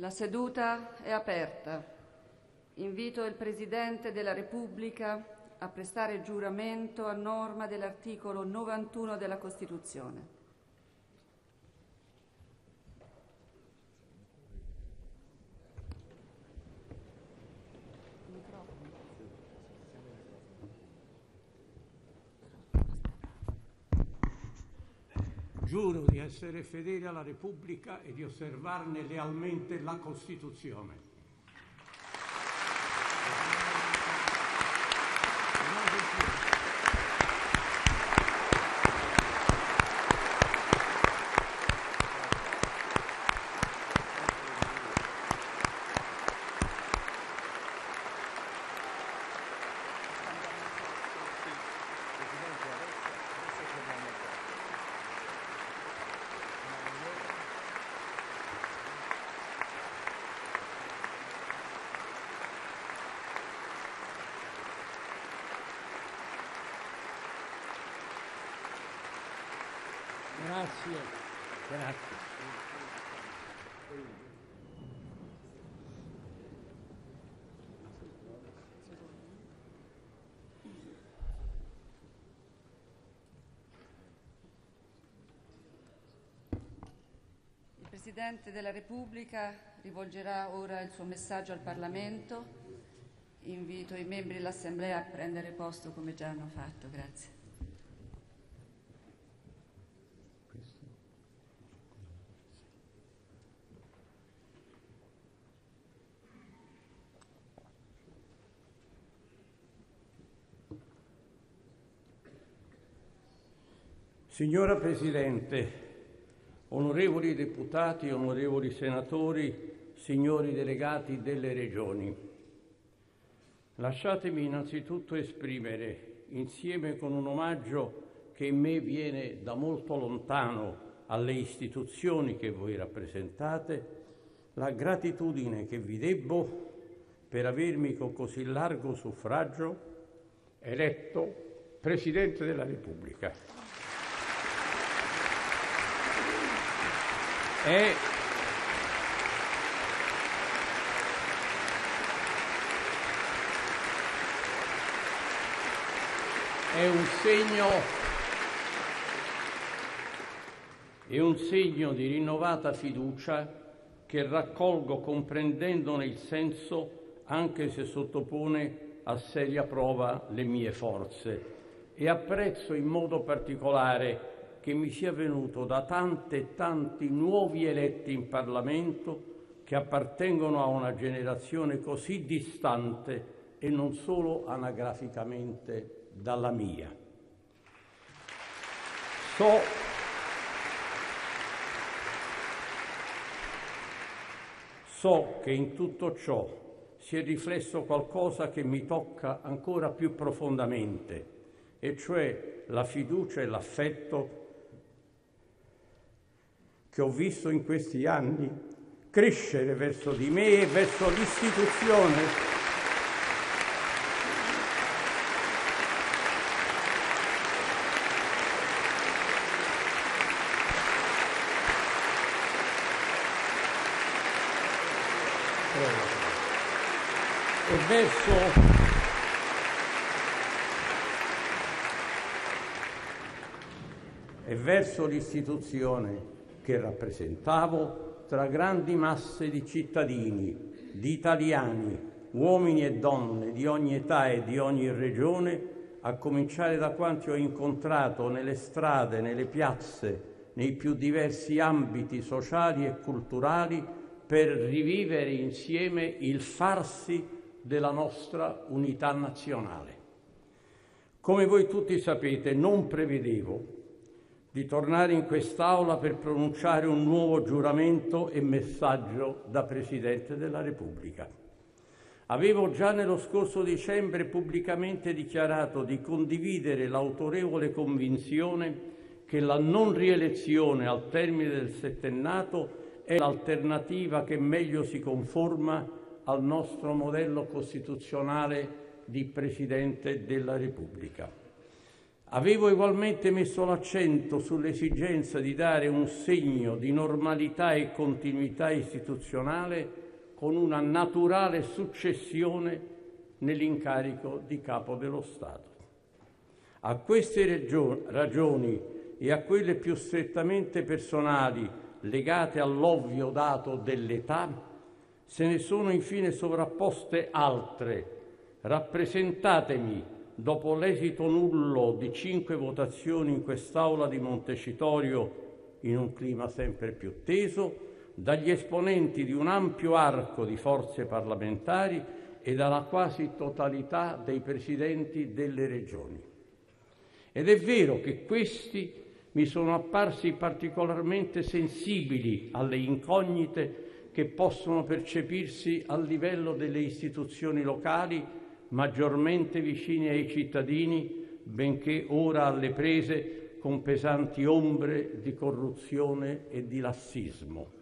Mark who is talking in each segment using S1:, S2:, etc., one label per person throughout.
S1: La seduta è aperta. Invito il Presidente della Repubblica a prestare giuramento a norma dell'articolo 91 della Costituzione.
S2: Giuro di essere fedele alla Repubblica e di osservarne lealmente la Costituzione.
S1: Presidente della Repubblica rivolgerà ora il suo messaggio al Parlamento. Invito i membri dell'Assemblea a prendere posto come già hanno fatto. Grazie.
S2: Signora Presidente, onorevoli deputati, onorevoli senatori, signori delegati delle regioni, lasciatemi innanzitutto esprimere, insieme con un omaggio che in me viene da molto lontano alle istituzioni che voi rappresentate, la gratitudine che vi debbo per avermi con così largo suffragio eletto Presidente della Repubblica. È è un segno è un segno di rinnovata fiducia che raccolgo comprendendone il senso anche se sottopone a seria prova le mie forze. E apprezzo in modo particolare che mi sia venuto da tanti e tanti nuovi eletti in Parlamento che appartengono a una generazione così distante e non solo anagraficamente dalla mia. So So che in tutto ciò si è riflesso qualcosa che mi tocca ancora più profondamente, e cioè la fiducia e l'affetto che ho visto in questi anni crescere verso di me e verso l'istituzione. E verso e verso l'istituzione che rappresentavo tra grandi masse di cittadini, di italiani, uomini e donne di ogni età e di ogni regione, a cominciare da quanti ho incontrato nelle strade, nelle piazze, nei più diversi ambiti sociali e culturali, per rivivere insieme il farsi della nostra unità nazionale. Come voi tutti sapete, non prevedevo di tornare in quest'Aula per pronunciare un nuovo giuramento e messaggio da Presidente della Repubblica. Avevo già nello scorso dicembre pubblicamente dichiarato di condividere l'autorevole convinzione che la non rielezione al termine del settennato è l'alternativa che meglio si conforma al nostro modello costituzionale di Presidente della Repubblica. Avevo ugualmente messo l'accento sull'esigenza di dare un segno di normalità e continuità istituzionale con una naturale successione nell'incarico di capo dello Stato. A queste ragioni e a quelle più strettamente personali legate all'ovvio dato dell'età, se ne sono infine sovrapposte altre. Rappresentatemi dopo l'esito nullo di cinque votazioni in quest'Aula di Montecitorio, in un clima sempre più teso, dagli esponenti di un ampio arco di forze parlamentari e dalla quasi totalità dei presidenti delle regioni. Ed è vero che questi mi sono apparsi particolarmente sensibili alle incognite che possono percepirsi a livello delle istituzioni locali maggiormente vicini ai cittadini, benché ora alle prese con pesanti ombre di corruzione e di lassismo.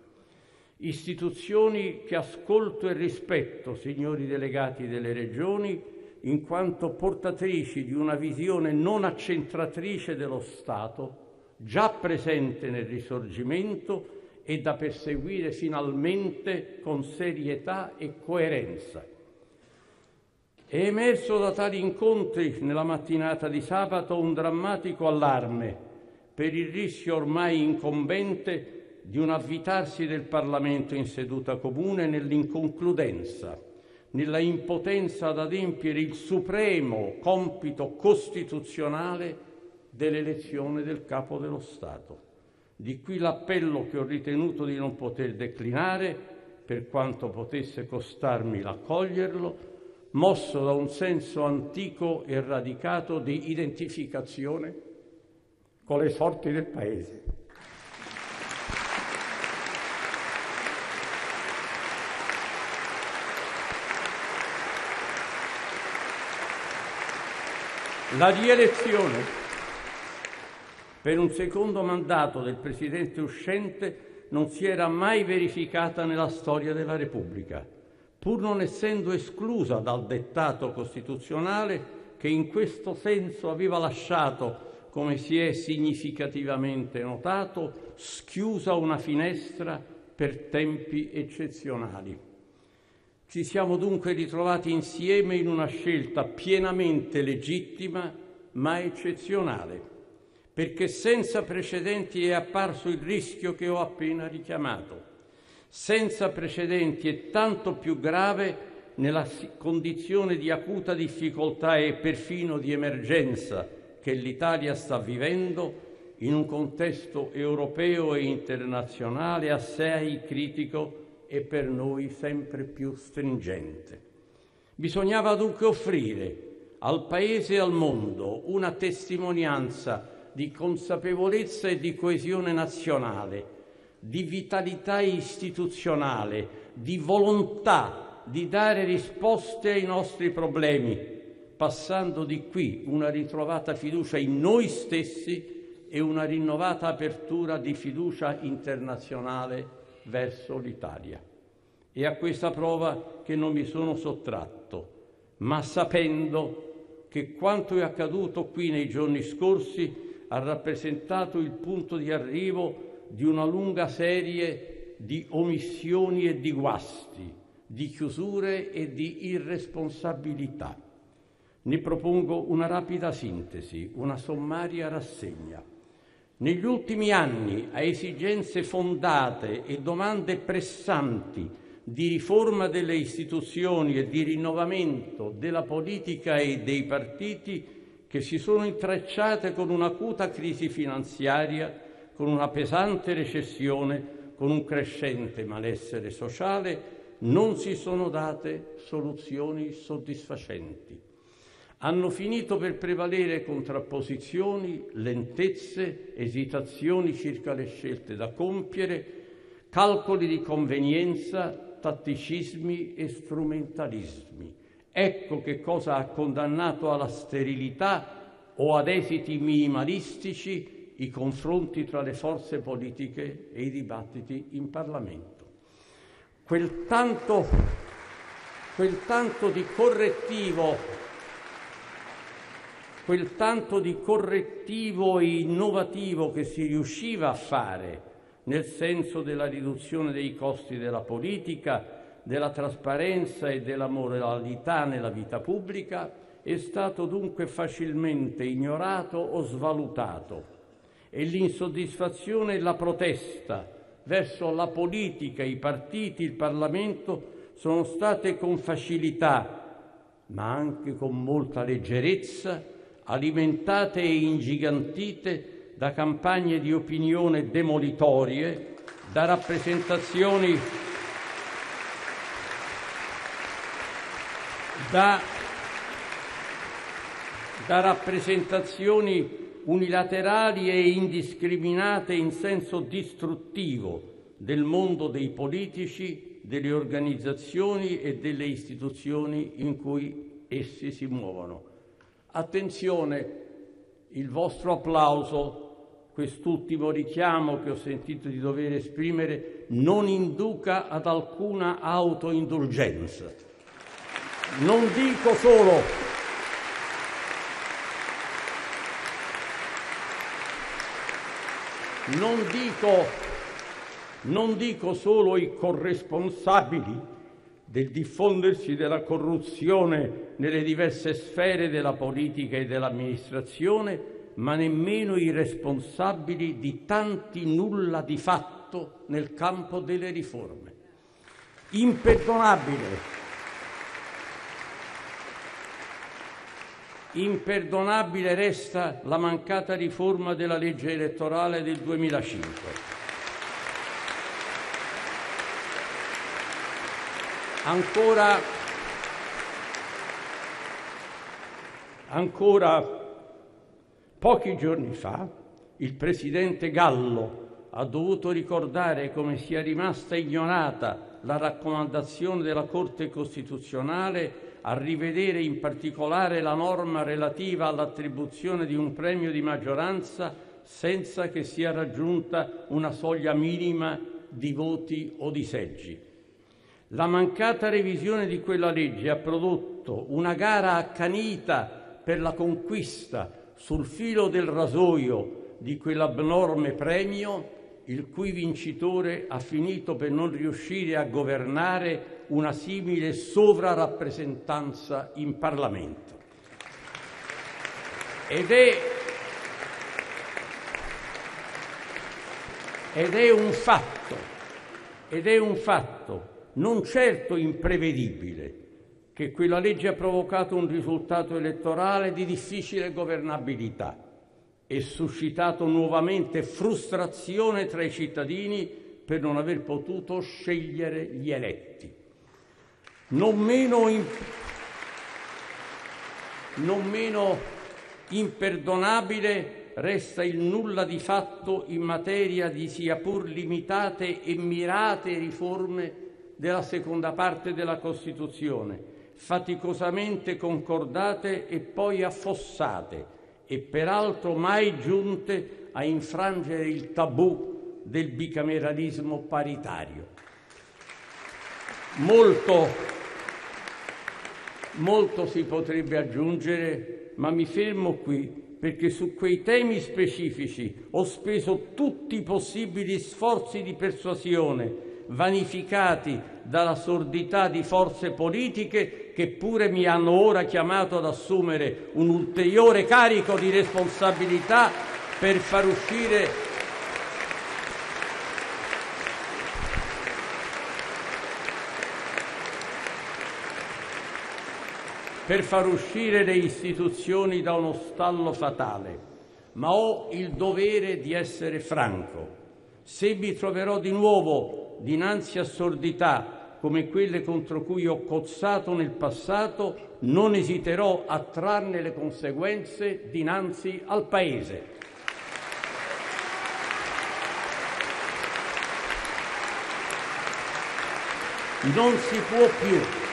S2: Istituzioni che ascolto e rispetto, signori delegati delle regioni, in quanto portatrici di una visione non accentratrice dello Stato, già presente nel Risorgimento e da perseguire finalmente con serietà e coerenza. È emerso da tali incontri nella mattinata di sabato un drammatico allarme per il rischio ormai incombente di un avvitarsi del Parlamento in seduta comune nell'inconcludenza, nella impotenza ad adempiere il supremo compito costituzionale dell'elezione del Capo dello Stato. Di qui l'appello che ho ritenuto di non poter declinare, per quanto potesse costarmi l'accoglierlo, mosso da un senso antico e radicato di identificazione con le sorti del Paese. La rielezione per un secondo mandato del Presidente uscente non si era mai verificata nella storia della Repubblica pur non essendo esclusa dal dettato costituzionale che in questo senso aveva lasciato, come si è significativamente notato, schiusa una finestra per tempi eccezionali. Ci siamo dunque ritrovati insieme in una scelta pienamente legittima ma eccezionale, perché senza precedenti è apparso il rischio che ho appena richiamato senza precedenti e tanto più grave nella condizione di acuta difficoltà e perfino di emergenza che l'Italia sta vivendo in un contesto europeo e internazionale assai critico e per noi sempre più stringente. Bisognava dunque offrire al Paese e al mondo una testimonianza di consapevolezza e di coesione nazionale di vitalità istituzionale, di volontà di dare risposte ai nostri problemi, passando di qui una ritrovata fiducia in noi stessi e una rinnovata apertura di fiducia internazionale verso l'Italia. È a questa prova che non mi sono sottratto, ma sapendo che quanto è accaduto qui nei giorni scorsi ha rappresentato il punto di arrivo di una lunga serie di omissioni e di guasti, di chiusure e di irresponsabilità. Ne propongo una rapida sintesi, una sommaria rassegna. Negli ultimi anni, a esigenze fondate e domande pressanti di riforma delle istituzioni e di rinnovamento della politica e dei partiti che si sono intrecciate con un'acuta crisi finanziaria, con una pesante recessione, con un crescente malessere sociale, non si sono date soluzioni soddisfacenti. Hanno finito per prevalere contrapposizioni, lentezze, esitazioni circa le scelte da compiere, calcoli di convenienza, tatticismi e strumentalismi. Ecco che cosa ha condannato alla sterilità o ad esiti minimalistici i confronti tra le forze politiche e i dibattiti in Parlamento. Quel tanto, quel tanto di correttivo quel tanto di correttivo e innovativo che si riusciva a fare nel senso della riduzione dei costi della politica, della trasparenza e della moralità nella vita pubblica, è stato dunque facilmente ignorato o svalutato e l'insoddisfazione e la protesta verso la politica, i partiti, il Parlamento sono state con facilità, ma anche con molta leggerezza, alimentate e ingigantite da campagne di opinione demolitorie, da rappresentazioni da, da rappresentazioni unilaterali e indiscriminate in senso distruttivo del mondo dei politici, delle organizzazioni e delle istituzioni in cui essi si muovono. Attenzione, il vostro applauso, quest'ultimo richiamo che ho sentito di dover esprimere, non induca ad alcuna autoindulgenza. Non dico solo non dico, non dico solo i corresponsabili del diffondersi della corruzione nelle diverse sfere della politica e dell'amministrazione, ma nemmeno i responsabili di tanti nulla di fatto nel campo delle riforme. Imperdonabile. Imperdonabile resta la mancata riforma della legge elettorale del 2005. Ancora, ancora pochi giorni fa il presidente Gallo ha dovuto ricordare come sia rimasta ignorata la raccomandazione della Corte Costituzionale a rivedere in particolare la norma relativa all'attribuzione di un premio di maggioranza senza che sia raggiunta una soglia minima di voti o di seggi. La mancata revisione di quella legge ha prodotto una gara accanita per la conquista sul filo del rasoio di quell'abnorme premio, il cui vincitore ha finito per non riuscire a governare una simile sovrarappresentanza in Parlamento. Ed è, ed è un fatto, ed è un fatto non certo imprevedibile, che quella legge ha provocato un risultato elettorale di difficile governabilità e suscitato nuovamente frustrazione tra i cittadini per non aver potuto scegliere gli eletti. Non meno, in... non meno imperdonabile resta il nulla di fatto in materia di sia pur limitate e mirate riforme della seconda parte della Costituzione, faticosamente concordate e poi affossate e peraltro mai giunte a infrangere il tabù del bicameralismo paritario. Molto, molto si potrebbe aggiungere, ma mi fermo qui perché su quei temi specifici ho speso tutti i possibili sforzi di persuasione vanificati dalla sordità di forze politiche che pure mi hanno ora chiamato ad assumere un ulteriore carico di responsabilità per far uscire per far uscire le istituzioni da uno stallo fatale, ma ho il dovere di essere franco. Se mi troverò di nuovo dinanzi a sordità come quelle contro cui ho cozzato nel passato, non esiterò a trarne le conseguenze dinanzi al Paese. Non si può più.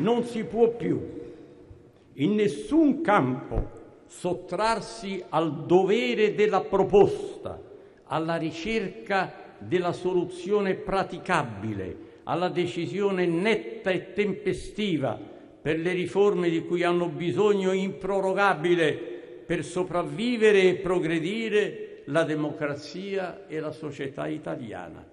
S2: Non si può più in nessun campo sottrarsi al dovere della proposta, alla ricerca della soluzione praticabile, alla decisione netta e tempestiva per le riforme di cui hanno bisogno improrogabile per sopravvivere e progredire la democrazia e la società italiana.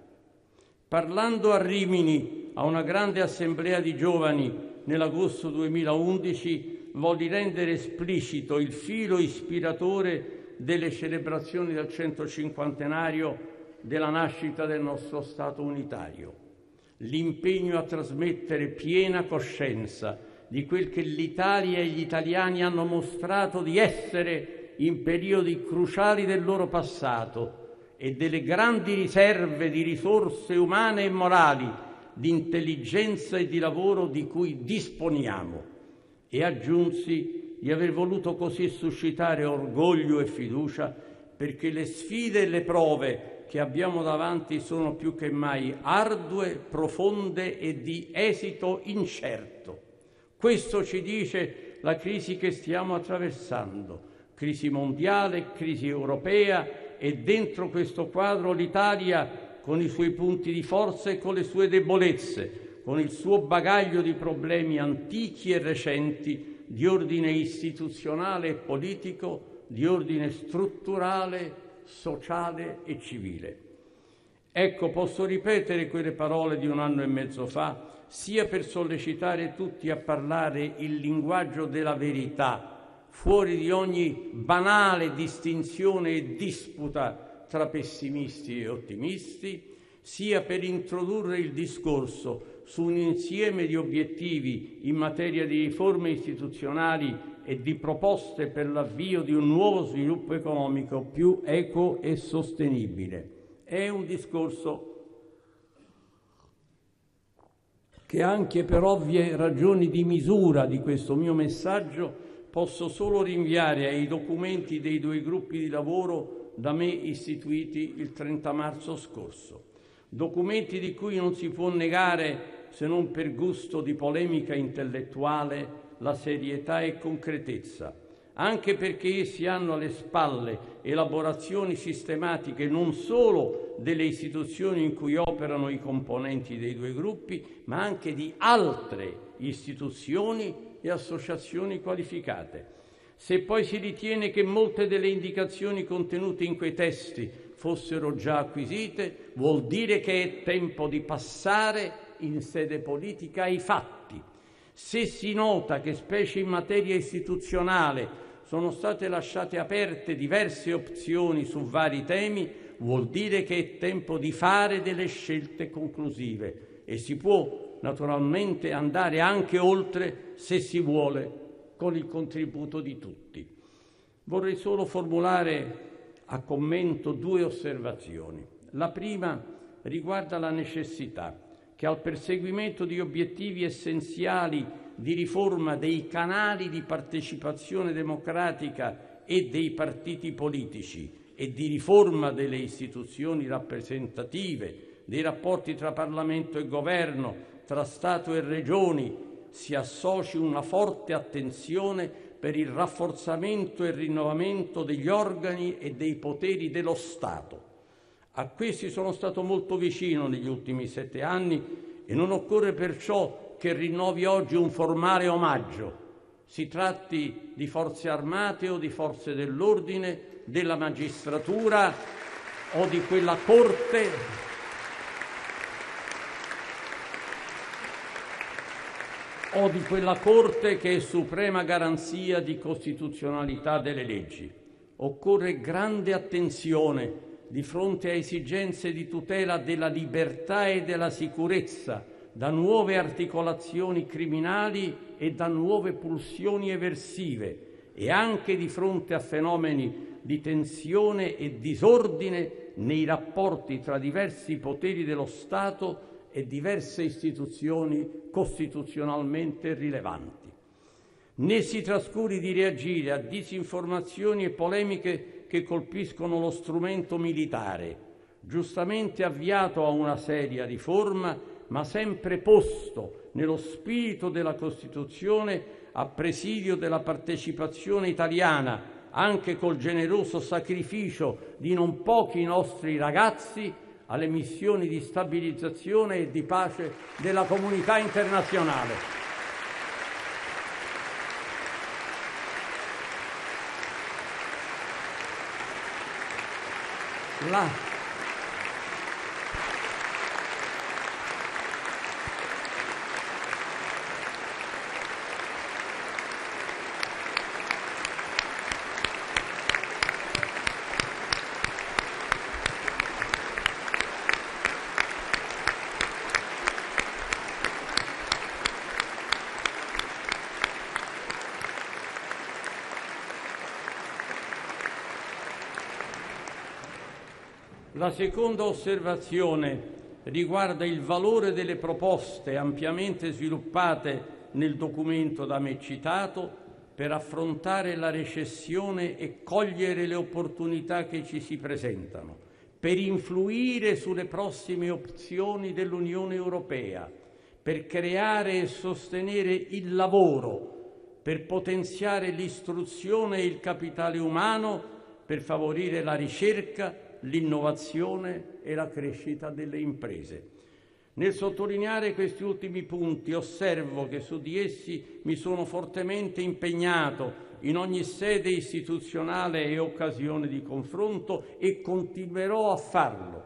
S2: Parlando a Rimini a una grande assemblea di giovani nell'agosto 2011, volli rendere esplicito il filo ispiratore delle celebrazioni del 150 della nascita del nostro Stato unitario, l'impegno a trasmettere piena coscienza di quel che l'Italia e gli italiani hanno mostrato di essere in periodi cruciali del loro passato e delle grandi riserve di risorse umane e morali, di intelligenza e di lavoro di cui disponiamo. E aggiunsi di aver voluto così suscitare orgoglio e fiducia perché le sfide e le prove che abbiamo davanti sono più che mai ardue, profonde e di esito incerto. Questo ci dice la crisi che stiamo attraversando, crisi mondiale, crisi europea e dentro questo quadro l'Italia con i suoi punti di forza e con le sue debolezze, con il suo bagaglio di problemi antichi e recenti di ordine istituzionale e politico, di ordine strutturale sociale e civile. Ecco, posso ripetere quelle parole di un anno e mezzo fa, sia per sollecitare tutti a parlare il linguaggio della verità, fuori di ogni banale distinzione e disputa tra pessimisti e ottimisti, sia per introdurre il discorso su un insieme di obiettivi in materia di riforme istituzionali e di proposte per l'avvio di un nuovo sviluppo economico più equo e sostenibile. È un discorso che anche per ovvie ragioni di misura di questo mio messaggio posso solo rinviare ai documenti dei due gruppi di lavoro da me istituiti il 30 marzo scorso. Documenti di cui non si può negare, se non per gusto di polemica intellettuale, la serietà e concretezza, anche perché essi hanno alle spalle elaborazioni sistematiche non solo delle istituzioni in cui operano i componenti dei due gruppi, ma anche di altre istituzioni e associazioni qualificate. Se poi si ritiene che molte delle indicazioni contenute in quei testi fossero già acquisite, vuol dire che è tempo di passare in sede politica ai fatti. Se si nota che, specie in materia istituzionale, sono state lasciate aperte diverse opzioni su vari temi, vuol dire che è tempo di fare delle scelte conclusive e si può naturalmente andare anche oltre se si vuole con il contributo di tutti. Vorrei solo formulare a commento due osservazioni. La prima riguarda la necessità che al perseguimento di obiettivi essenziali di riforma dei canali di partecipazione democratica e dei partiti politici e di riforma delle istituzioni rappresentative, dei rapporti tra Parlamento e Governo, tra Stato e Regioni, si associ una forte attenzione per il rafforzamento e il rinnovamento degli organi e dei poteri dello Stato a questi sono stato molto vicino negli ultimi sette anni e non occorre perciò che rinnovi oggi un formale omaggio. Si tratti di forze armate o di forze dell'ordine, della magistratura o di quella Corte o di quella Corte che è suprema garanzia di costituzionalità delle leggi. Occorre grande attenzione di fronte a esigenze di tutela della libertà e della sicurezza, da nuove articolazioni criminali e da nuove pulsioni eversive e anche di fronte a fenomeni di tensione e disordine nei rapporti tra diversi poteri dello Stato e diverse istituzioni costituzionalmente rilevanti. Né si trascuri di reagire a disinformazioni e polemiche che colpiscono lo strumento militare, giustamente avviato a una seria riforma, ma sempre posto nello spirito della Costituzione a presidio della partecipazione italiana, anche col generoso sacrificio di non pochi nostri ragazzi, alle missioni di stabilizzazione e di pace della comunità internazionale. La La seconda osservazione riguarda il valore delle proposte ampiamente sviluppate nel documento da me citato per affrontare la recessione e cogliere le opportunità che ci si presentano, per influire sulle prossime opzioni dell'Unione Europea, per creare e sostenere il lavoro, per potenziare l'istruzione e il capitale umano, per favorire la ricerca, l'innovazione e la crescita delle imprese. Nel sottolineare questi ultimi punti osservo che su di essi mi sono fortemente impegnato in ogni sede istituzionale e occasione di confronto e continuerò a farlo.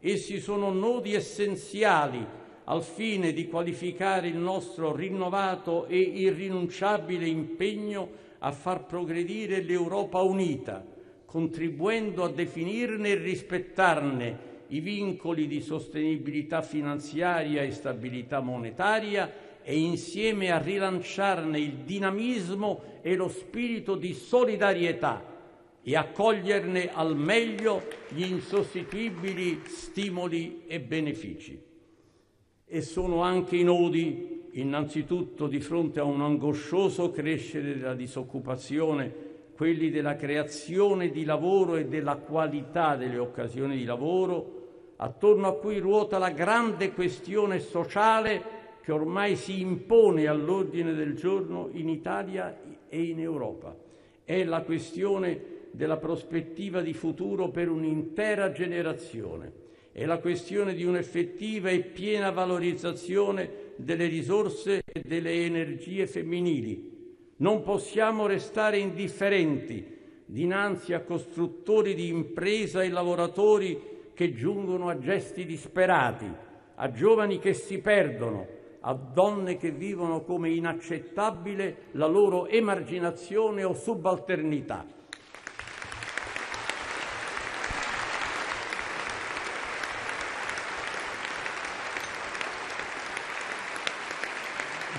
S2: Essi sono nodi essenziali al fine di qualificare il nostro rinnovato e irrinunciabile impegno a far progredire l'Europa unita, contribuendo a definirne e rispettarne i vincoli di sostenibilità finanziaria e stabilità monetaria e insieme a rilanciarne il dinamismo e lo spirito di solidarietà e a coglierne al meglio gli insostituibili stimoli e benefici. E sono anche i nodi, innanzitutto di fronte a un angoscioso crescere della disoccupazione quelli della creazione di lavoro e della qualità delle occasioni di lavoro, attorno a cui ruota la grande questione sociale che ormai si impone all'ordine del giorno in Italia e in Europa. È la questione della prospettiva di futuro per un'intera generazione. È la questione di un'effettiva e piena valorizzazione delle risorse e delle energie femminili, non possiamo restare indifferenti dinanzi a costruttori di impresa e lavoratori che giungono a gesti disperati, a giovani che si perdono, a donne che vivono come inaccettabile la loro emarginazione o subalternità.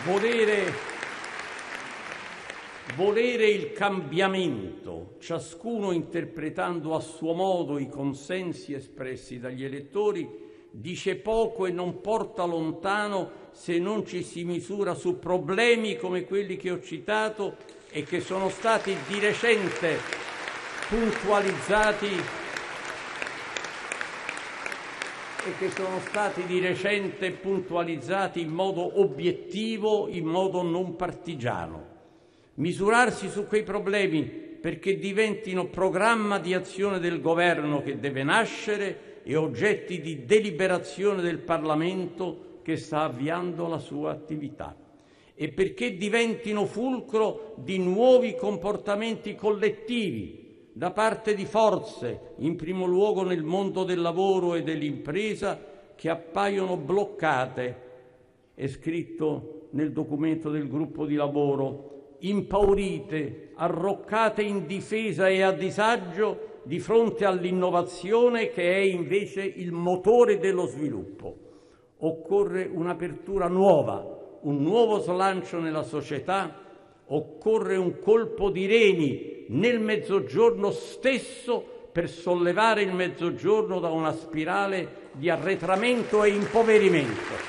S2: Volere volere il cambiamento, ciascuno interpretando a suo modo i consensi espressi dagli elettori, dice poco e non porta lontano se non ci si misura su problemi come quelli che ho citato e che sono stati di recente puntualizzati e che sono stati di recente puntualizzati in modo obiettivo, in modo non partigiano misurarsi su quei problemi perché diventino programma di azione del governo che deve nascere e oggetti di deliberazione del Parlamento che sta avviando la sua attività. E perché diventino fulcro di nuovi comportamenti collettivi da parte di forze, in primo luogo nel mondo del lavoro e dell'impresa, che appaiono bloccate, è scritto nel documento del gruppo di lavoro, impaurite, arroccate in difesa e a disagio di fronte all'innovazione che è invece il motore dello sviluppo. Occorre un'apertura nuova, un nuovo slancio nella società, occorre un colpo di reni nel mezzogiorno stesso per sollevare il mezzogiorno da una spirale di arretramento e impoverimento.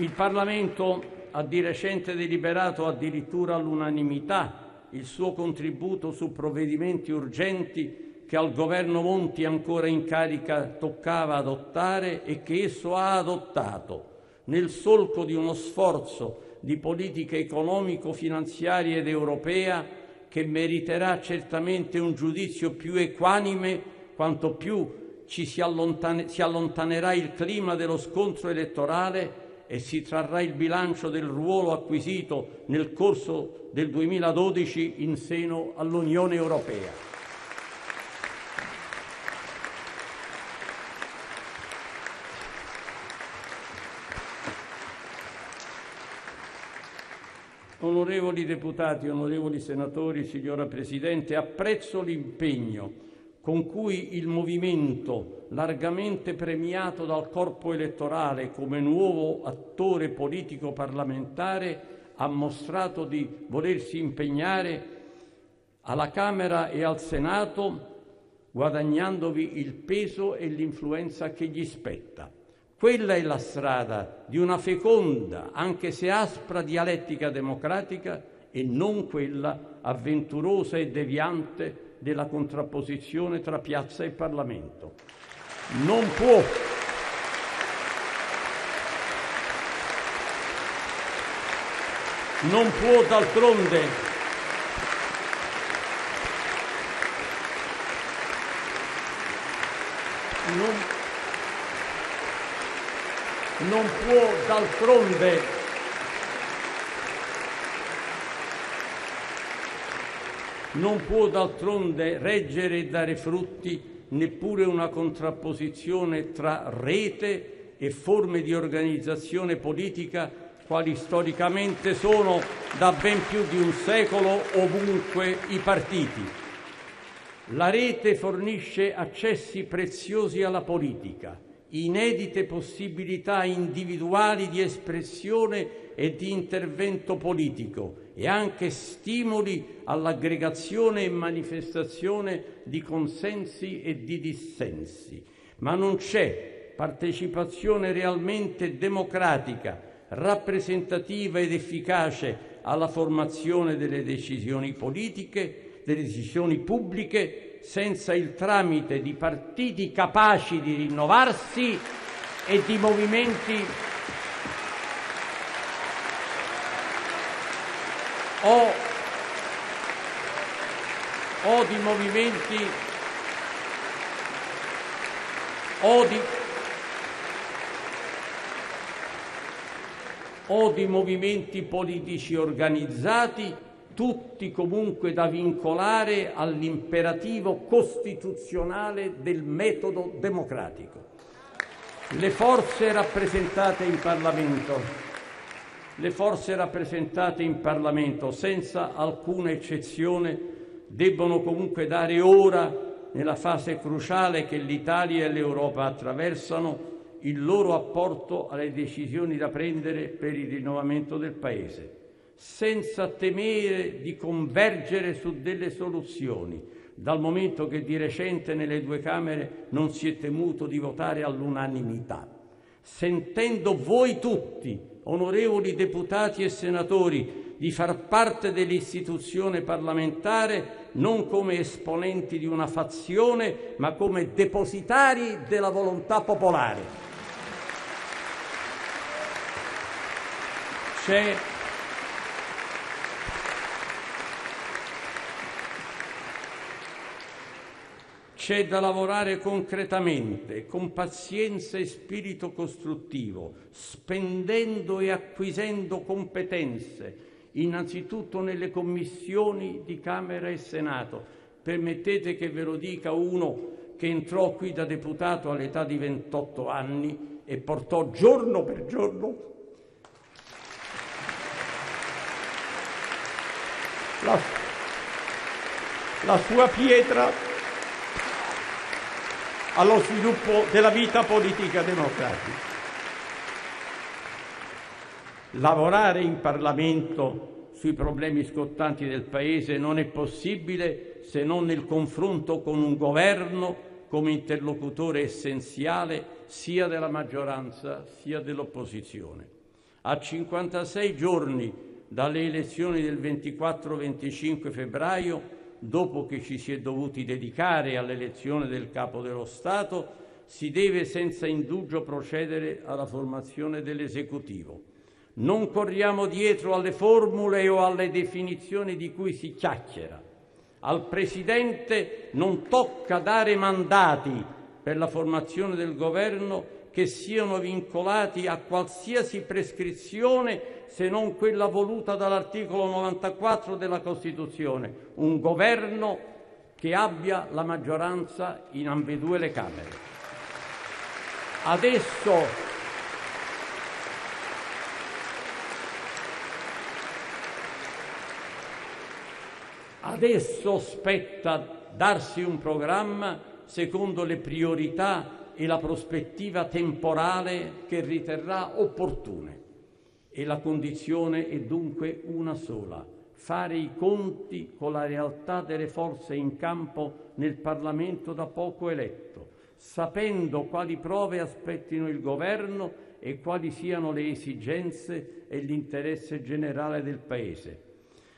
S2: Il Parlamento ha di recente deliberato addirittura all'unanimità il suo contributo su provvedimenti urgenti che al governo Monti ancora in carica toccava adottare e che esso ha adottato nel solco di uno sforzo di politica economico-finanziaria ed europea che meriterà certamente un giudizio più equanime quanto più ci si, allontane, si allontanerà il clima dello scontro elettorale e si trarrà il bilancio del ruolo acquisito nel corso del 2012 in seno all'Unione Europea. Onorevoli deputati, onorevoli senatori, signora Presidente, apprezzo l'impegno con cui il movimento, largamente premiato dal corpo elettorale come nuovo attore politico parlamentare, ha mostrato di volersi impegnare alla Camera e al Senato guadagnandovi il peso e l'influenza che gli spetta. Quella è la strada di una feconda, anche se aspra, dialettica democratica e non quella avventurosa e deviante della contrapposizione tra piazza e Parlamento. Non può non può d'altronde non non può d'altronde non può d'altronde reggere e dare frutti neppure una contrapposizione tra rete e forme di organizzazione politica quali storicamente sono da ben più di un secolo ovunque i partiti. La rete fornisce accessi preziosi alla politica inedite possibilità individuali di espressione e di intervento politico e anche stimoli all'aggregazione e manifestazione di consensi e di dissensi. Ma non c'è partecipazione realmente democratica, rappresentativa ed efficace alla formazione delle decisioni politiche, delle decisioni pubbliche senza il tramite di partiti capaci di rinnovarsi e di movimenti o, o di movimenti o di, o di movimenti politici organizzati tutti comunque da vincolare all'imperativo costituzionale del metodo democratico. Le forze rappresentate in Parlamento, le forze rappresentate in Parlamento, senza alcuna eccezione, debbono comunque dare ora, nella fase cruciale che l'Italia e l'Europa attraversano, il loro apporto alle decisioni da prendere per il rinnovamento del Paese senza temere di convergere su delle soluzioni, dal momento che di recente nelle due Camere non si è temuto di votare all'unanimità. Sentendo voi tutti, onorevoli deputati e senatori, di far parte dell'istituzione parlamentare non come esponenti di una fazione, ma come depositari della volontà popolare. C'è C'è da lavorare concretamente, con pazienza e spirito costruttivo, spendendo e acquisendo competenze, innanzitutto nelle commissioni di Camera e Senato. Permettete che ve lo dica uno che entrò qui da deputato all'età di 28 anni e portò giorno per giorno la, la sua pietra allo sviluppo della vita politica democratica. Lavorare in Parlamento sui problemi scottanti del Paese non è possibile se non nel confronto con un governo come interlocutore essenziale sia della maggioranza sia dell'opposizione. A 56 giorni dalle elezioni del 24-25 febbraio dopo che ci si è dovuti dedicare all'elezione del Capo dello Stato, si deve senza indugio procedere alla formazione dell'Esecutivo. Non corriamo dietro alle formule o alle definizioni di cui si chiacchiera. Al Presidente non tocca dare mandati per la formazione del governo che siano vincolati a qualsiasi prescrizione se non quella voluta dall'articolo 94 della Costituzione, un governo che abbia la maggioranza in ambedue le Camere. Adesso Adesso spetta darsi un programma secondo le priorità e la prospettiva temporale che riterrà opportune. E la condizione è dunque una sola, fare i conti con la realtà delle forze in campo nel Parlamento da poco eletto, sapendo quali prove aspettino il governo e quali siano le esigenze e l'interesse generale del Paese.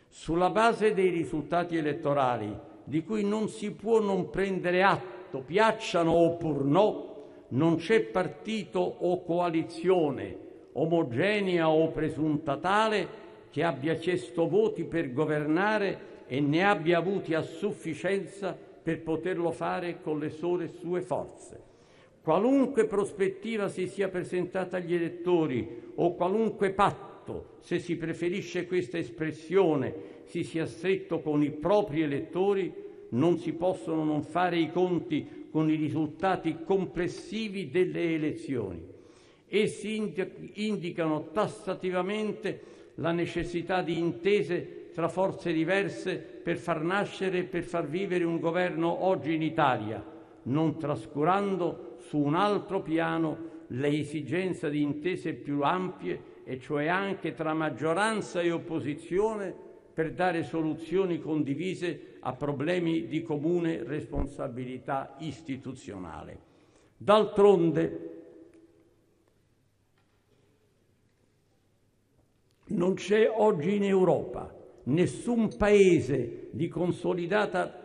S2: Sulla base dei risultati elettorali, di cui non si può non prendere atto, piacciano o pur no, non c'è partito o coalizione omogenea o presunta tale che abbia chiesto voti per governare e ne abbia avuti a sufficienza per poterlo fare con le sole sue forze. Qualunque prospettiva si sia presentata agli elettori o qualunque patto se si preferisce questa espressione, si sia stretto con i propri elettori, non si possono non fare i conti con i risultati complessivi delle elezioni. Essi indicano tassativamente la necessità di intese tra forze diverse per far nascere e per far vivere un governo oggi in Italia, non trascurando su un altro piano l'esigenza di intese più ampie e cioè anche tra maggioranza e opposizione, per dare soluzioni condivise a problemi di comune responsabilità istituzionale. D'altronde, non c'è oggi in Europa nessun paese di consolidata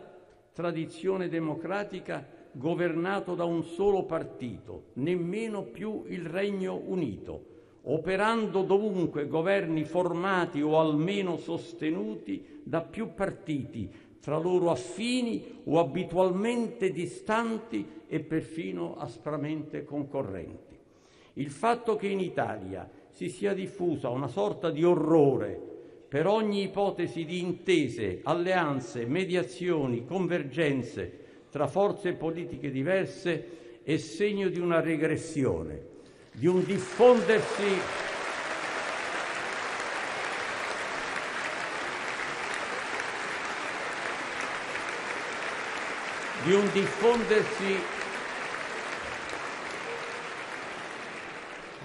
S2: tradizione democratica governato da un solo partito, nemmeno più il Regno Unito operando dovunque governi formati o almeno sostenuti da più partiti, tra loro affini o abitualmente distanti e perfino aspramente concorrenti. Il fatto che in Italia si sia diffusa una sorta di orrore per ogni ipotesi di intese, alleanze, mediazioni, convergenze tra forze politiche diverse è segno di una regressione di un diffondersi di un diffondersi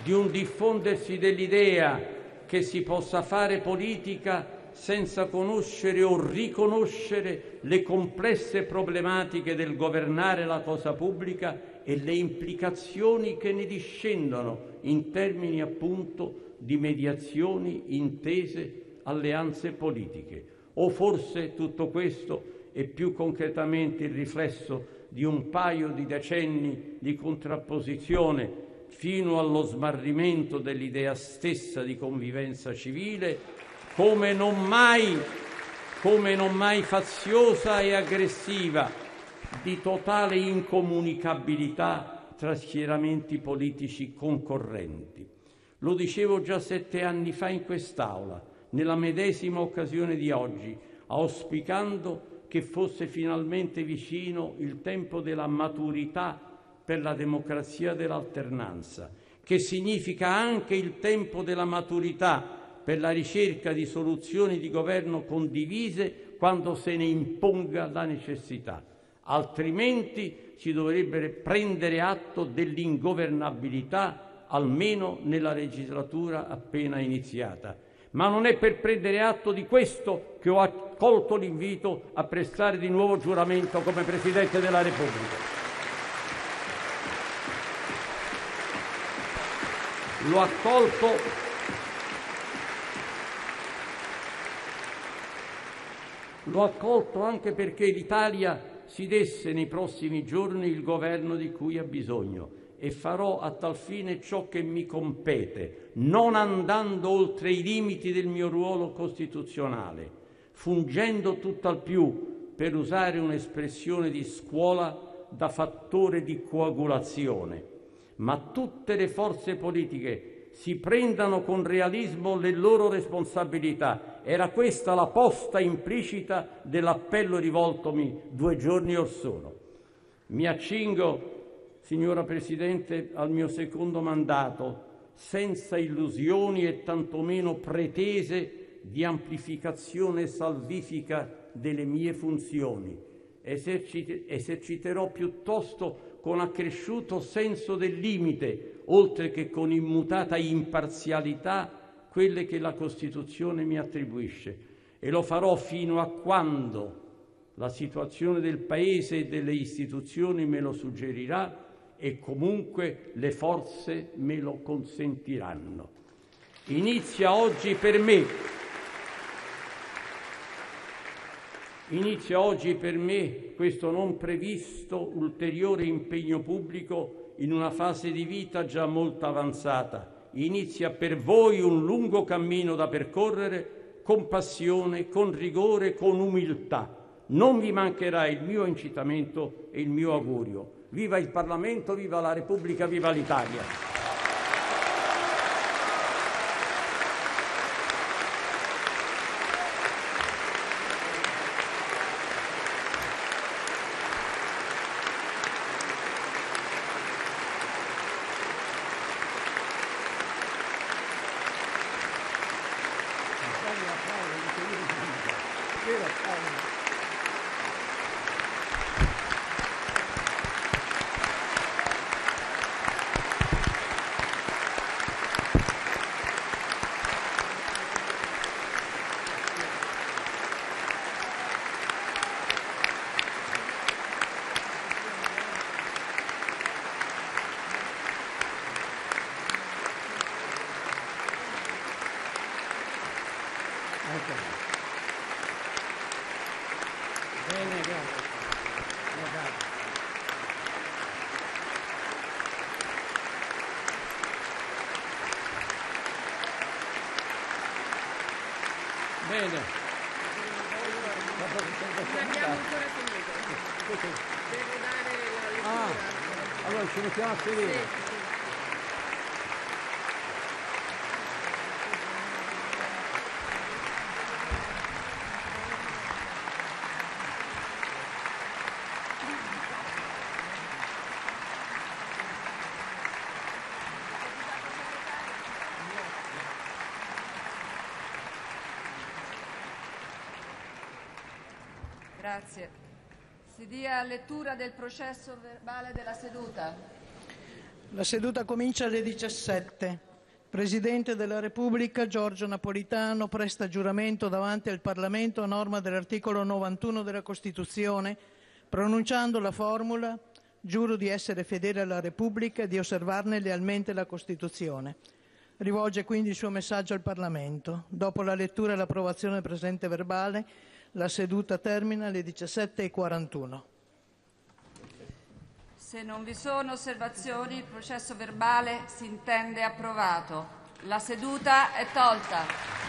S2: di un diffondersi dell'idea che si possa fare politica senza conoscere o riconoscere le complesse problematiche del governare la cosa pubblica e le implicazioni che ne discendono in termini appunto di mediazioni, intese, alleanze politiche. O forse tutto questo è più concretamente il riflesso di un paio di decenni di contrapposizione fino allo smarrimento dell'idea stessa di convivenza civile, come non mai, come non mai faziosa e aggressiva, di totale incomunicabilità tra schieramenti politici concorrenti. Lo dicevo già sette anni fa in quest'Aula, nella medesima occasione di oggi, auspicando che fosse finalmente vicino il tempo della maturità per la democrazia dell'alternanza, che significa anche il tempo della maturità per la ricerca di soluzioni di governo condivise quando se ne imponga la necessità altrimenti si dovrebbe prendere atto dell'ingovernabilità almeno nella legislatura appena iniziata. Ma non è per prendere atto di questo che ho accolto l'invito a prestare di nuovo giuramento come Presidente della Repubblica. L'ho accolto L'ho accolto anche perché l'Italia si desse nei prossimi giorni il governo di cui ha bisogno e farò a tal fine ciò che mi compete, non andando oltre i limiti del mio ruolo costituzionale, fungendo tutt'al più, per usare un'espressione di scuola, da fattore di coagulazione. Ma tutte le forze politiche si prendano con realismo le loro responsabilità. Era questa la posta implicita dell'appello rivoltomi due giorni or sono. Mi accingo signora Presidente, al mio secondo mandato, senza illusioni e tantomeno pretese di amplificazione salvifica delle mie funzioni. Esercit- eserciterò piuttosto con accresciuto senso del limite, oltre che con immutata imparzialità, quelle che la Costituzione mi attribuisce. E lo farò fino a quando la situazione del Paese e delle istituzioni me lo suggerirà e comunque le forze me lo consentiranno. Inizia oggi per me, inizia oggi per me questo non previsto ulteriore impegno pubblico in una fase di vita già molto avanzata. Inizia per voi un lungo cammino da percorrere con passione, con rigore, con umiltà. Non vi mancherà il mio incitamento e il mio augurio. Viva il Parlamento, viva la Repubblica, viva l'Italia.
S1: Grazie. Si dia lettura del processo verbale della seduta.
S3: La seduta comincia alle 17. Presidente della Repubblica Giorgio Napolitano presta giuramento davanti al Parlamento a norma dell'articolo 91 della Costituzione, pronunciando la formula Giuro di essere fedele alla Repubblica e di osservarne lealmente la Costituzione. Rivolge quindi il suo messaggio al Parlamento. Dopo la lettura e l'approvazione del presente verbale, la seduta termina alle 17.41.
S1: Se non vi sono osservazioni, il processo verbale si intende approvato. La seduta è tolta.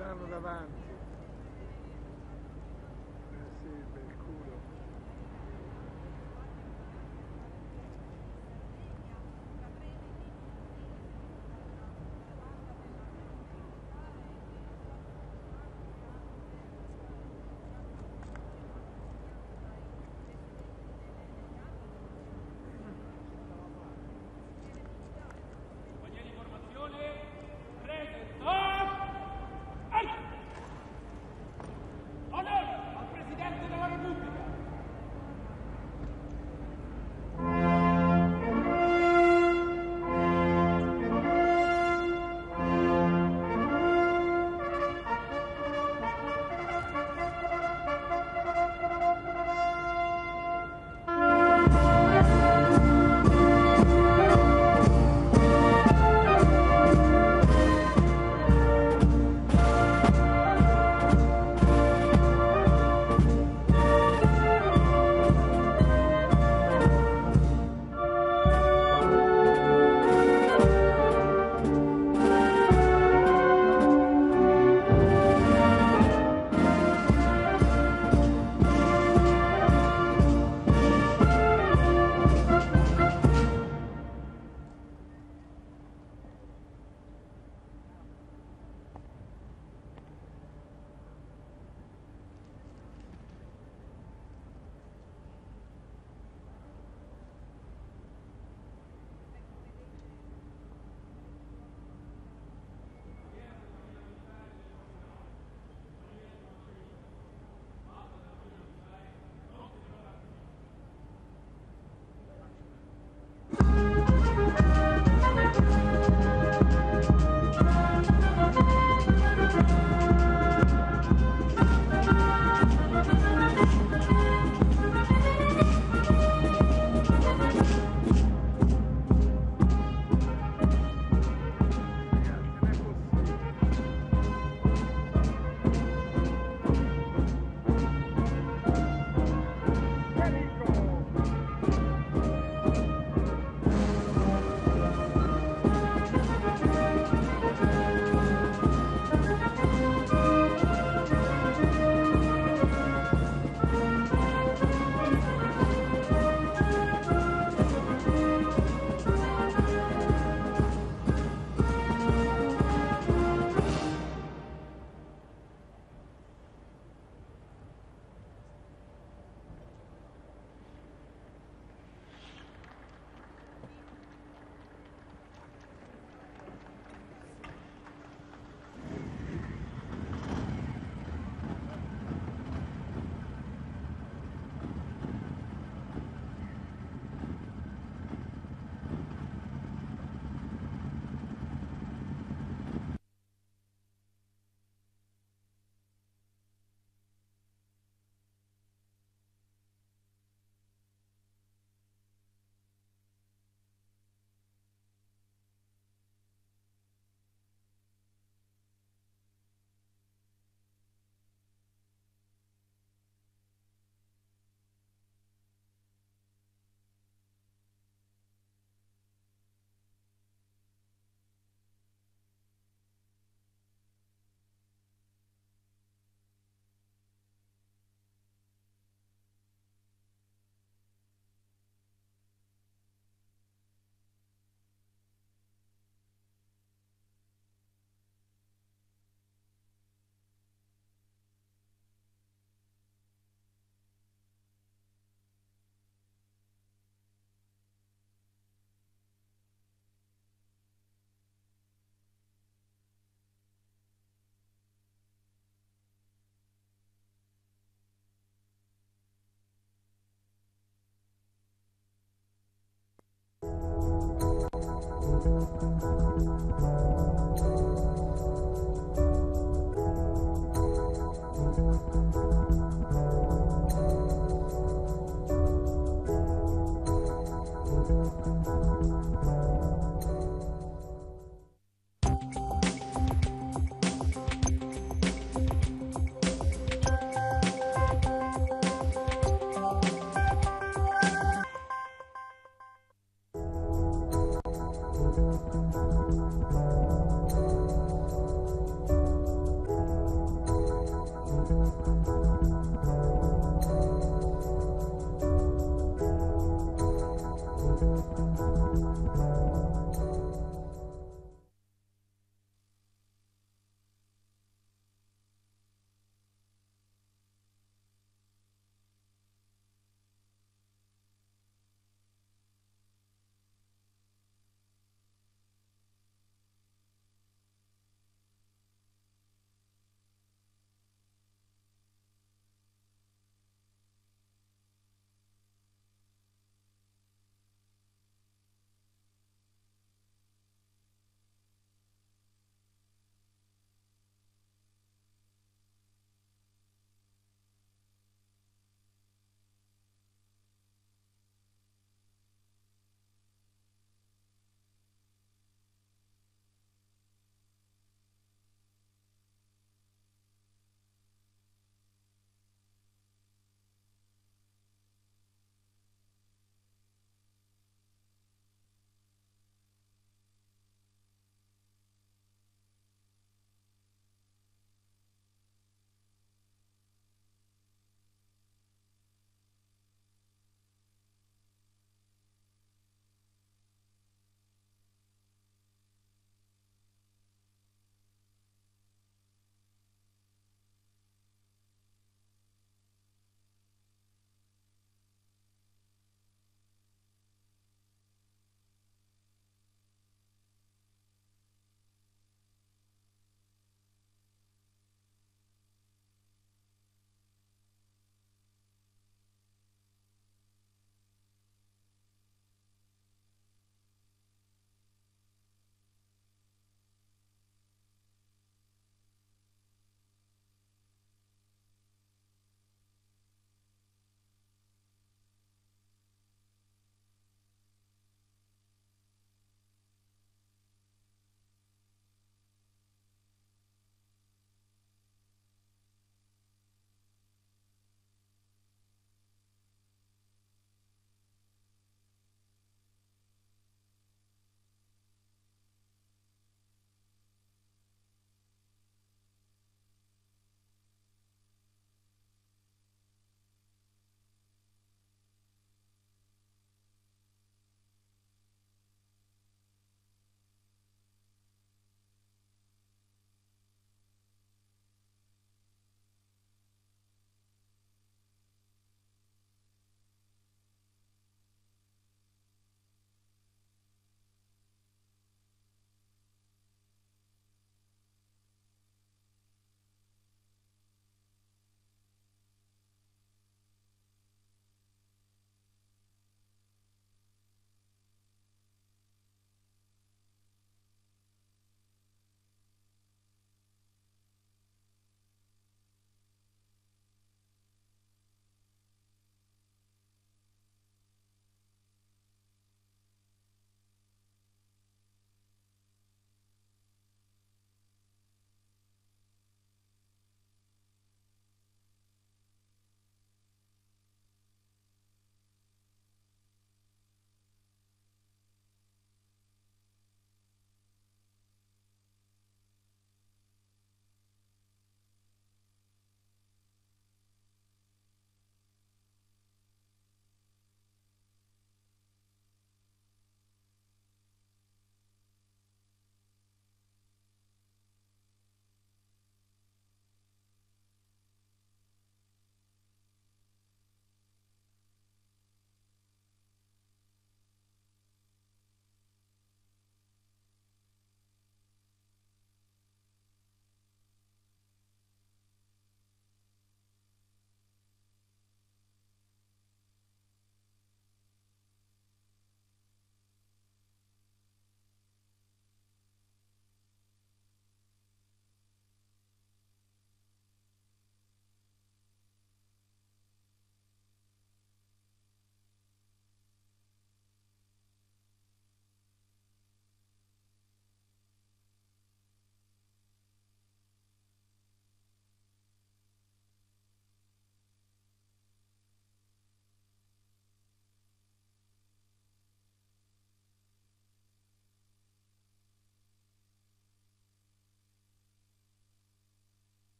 S4: Bellano davanti.